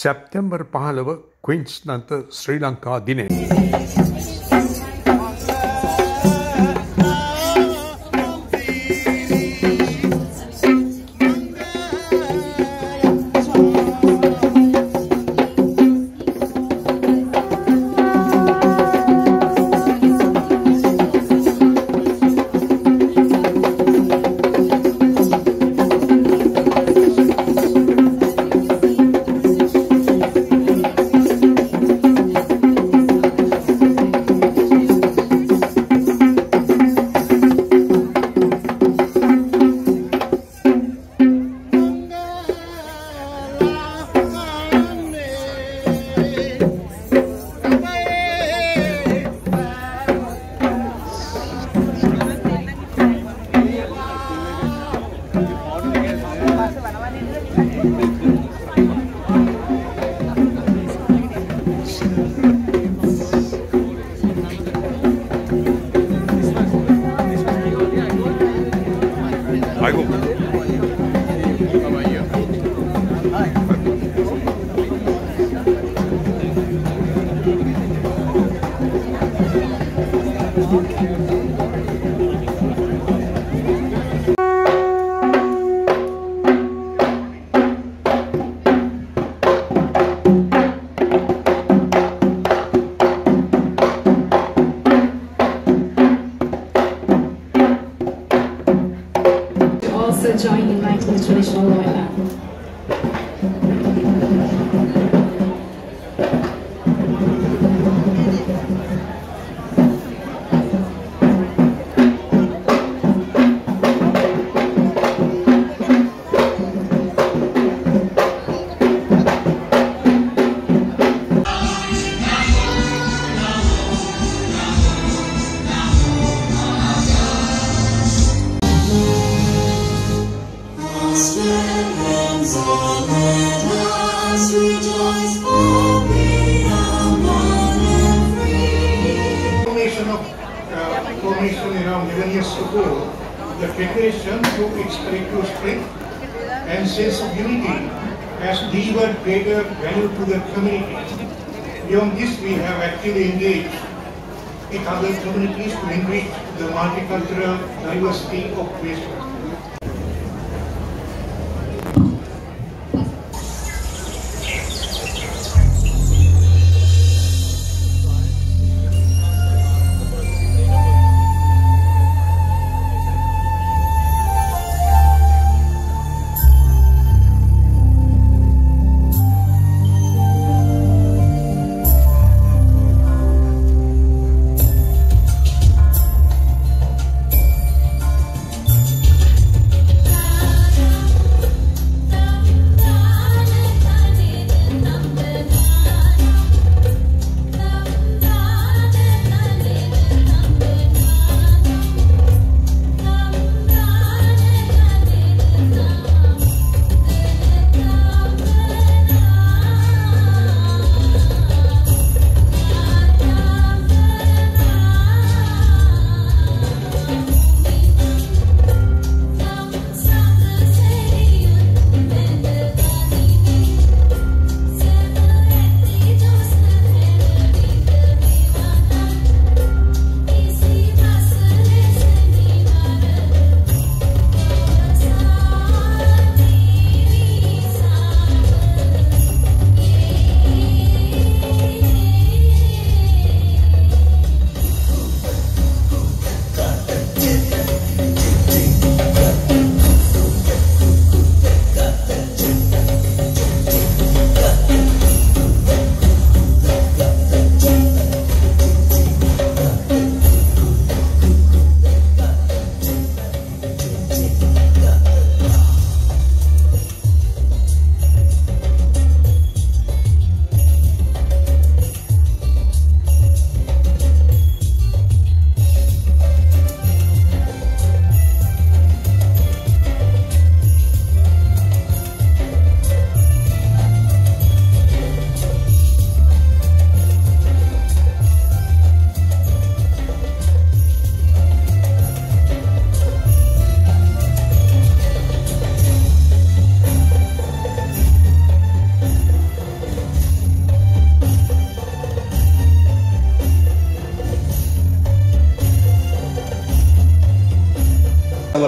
සැප්තැම්බර් පහළව ක්වින්ස් නන්ත ශ්‍රී ලංකා දිනය. Also join in the traditional loiha. The federation took its collective strength and sense of unity has delivered greater value to the community. Beyond this, we have actively engaged with other communities to enrich the multicultural diversity of West.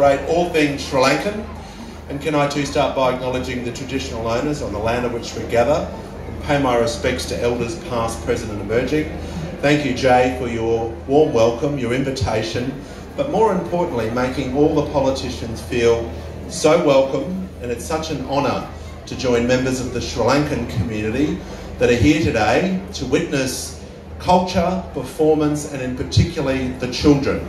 All things Sri Lankan. And can I too start by acknowledging the traditional owners on the land on which we gather and pay my respects to elders past, present and emerging. Thank you, Jay, for your warm welcome, your invitation, but more importantly, making all the politicians feel so welcome and it's such an honour to join members of the Sri Lankan community that are here today to witness culture, performance and in particularly the children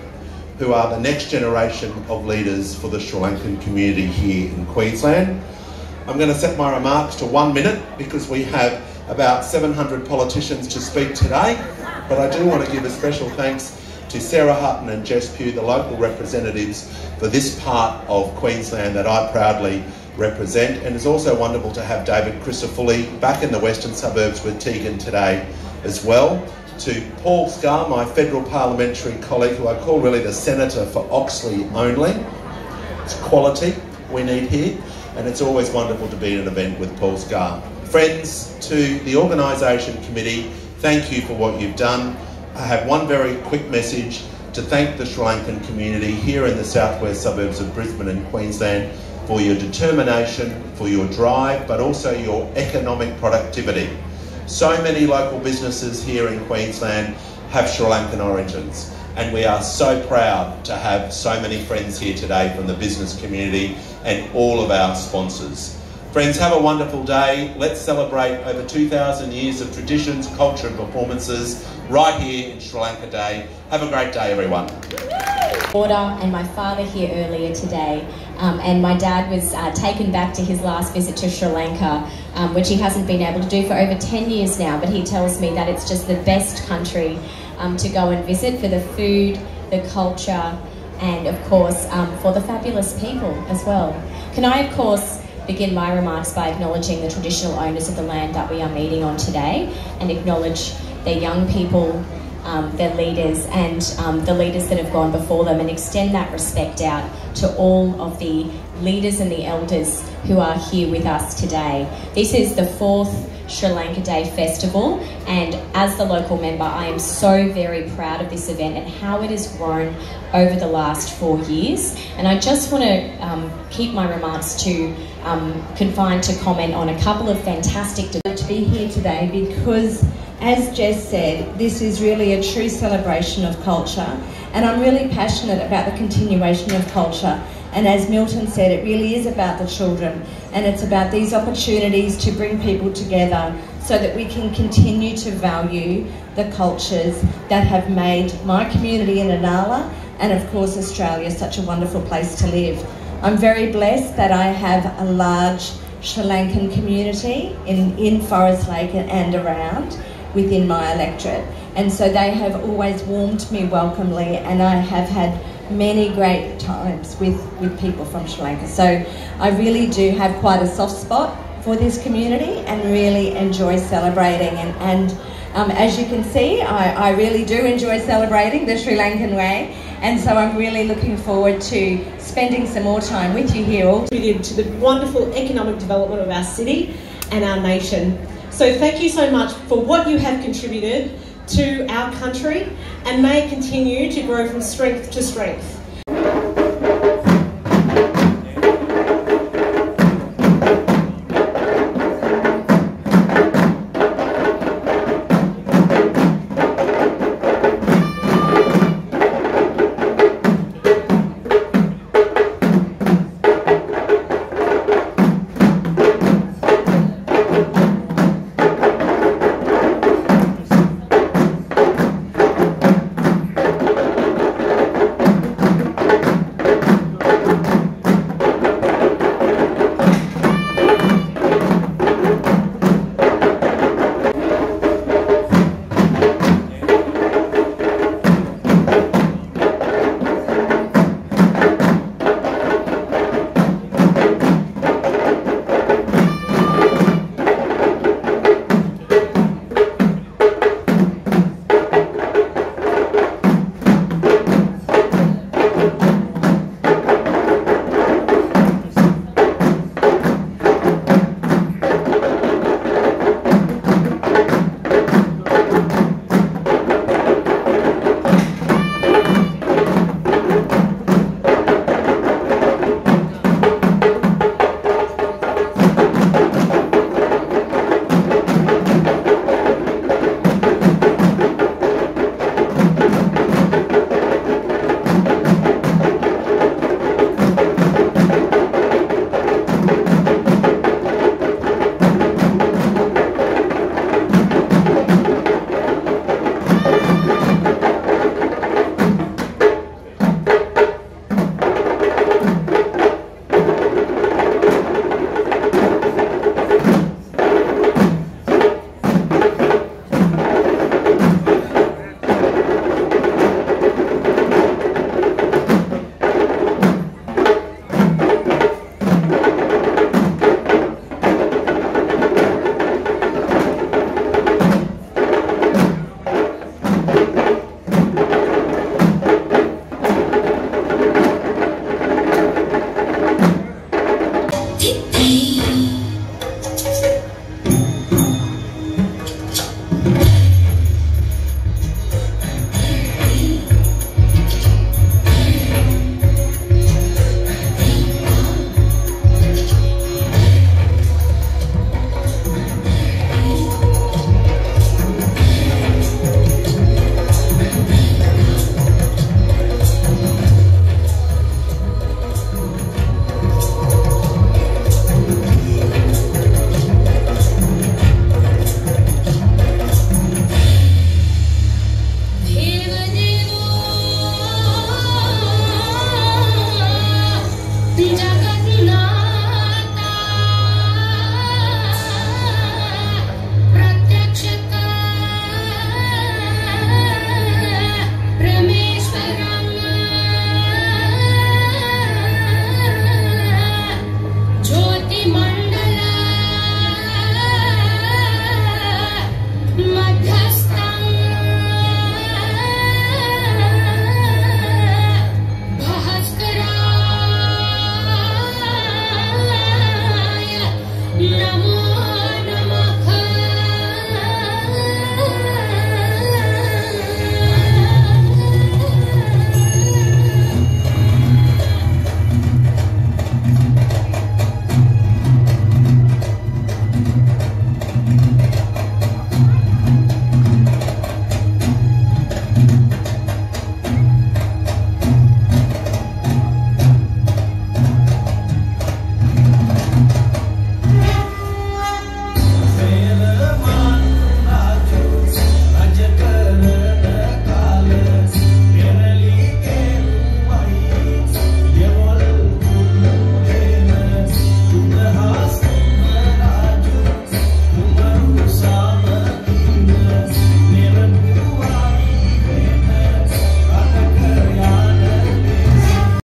who are the next generation of leaders for the Sri Lankan community here in Queensland. I'm going to set my remarks to one minute because we have about 700 politicians to speak today, but I do want to give a special thanks to Sarah Hutton and Jess Pugh, the local representatives for this part of Queensland that I proudly represent. And it's also wonderful to have David Crisafulli back in the western suburbs with Tegan today as well. To Paul Scarr, my federal parliamentary colleague, who I call really the senator for Oxley only. It's quality we need here, and it's always wonderful to be at an event with Paul Scarr. Friends, to the organisation committee, thank you for what you've done. I have one very quick message to thank the Sri Lankan community here in the southwest suburbs of Brisbane and Queensland for your determination, for your drive, but also your economic productivity. So many local businesses here in Queensland have Sri Lankan origins, and we are so proud to have so many friends here today from the business community and all of our sponsors. Friends, have a wonderful day. Let's celebrate over 2,000 years of traditions, culture, and performances right here in Sri Lanka Day. Have a great day, everyone. daughter and my father here earlier today, um, and my dad was uh, taken back to his last visit to Sri Lanka, um, which he hasn't been able to do for over 10 years now. But he tells me that it's just the best country um, to go and visit for the food, the culture, and of course um, for the fabulous people as well. Can I, of course, begin my remarks by acknowledging the traditional owners of the land that we are meeting on today and acknowledge their young people um, their leaders and um, the leaders that have gone before them and extend that respect out to all of the leaders and the elders who are here with us today. This is the fourth Sri Lanka Day Festival and as the local member I am so very proud of this event and how it has grown over the last four years and I just want to um, keep my remarks to um, confined to comment on a couple of fantastic to be here today because, as Jess said, this is really a true celebration of culture, and I'm really passionate about the continuation of culture. And as Milton said, it really is about the children, and it's about these opportunities to bring people together so that we can continue to value the cultures that have made my community in Inala and, of course, Australia such a wonderful place to live. I'm very blessed that I have a large Sri Lankan community in, in Forest Lake and around within my electorate. And so they have always warmed me welcomely and I have had many great times with, with people from Sri Lanka. So I really do have quite a soft spot for this community and really enjoy celebrating and, and um, as you can see, I, I really do enjoy celebrating the Sri Lankan way and so I'm really looking forward to spending some more time with you here all to the wonderful economic development of our city and our nation. So thank you so much for what you have contributed to our country and may continue to grow from strength to strength.